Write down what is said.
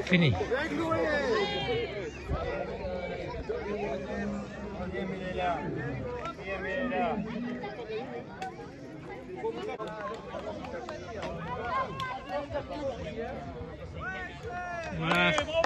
fini. Nice.